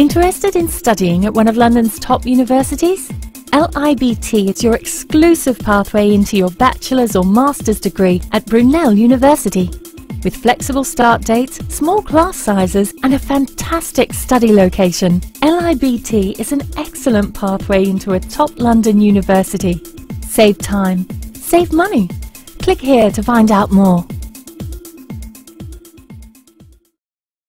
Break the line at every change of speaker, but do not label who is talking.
Interested in studying at one of London's top universities? LIBT is your exclusive pathway into your bachelor's or master's degree at Brunel University. With flexible start dates, small class sizes and a fantastic study location, LIBT is an excellent pathway into a top London university. Save time, save money. Click here to find out more.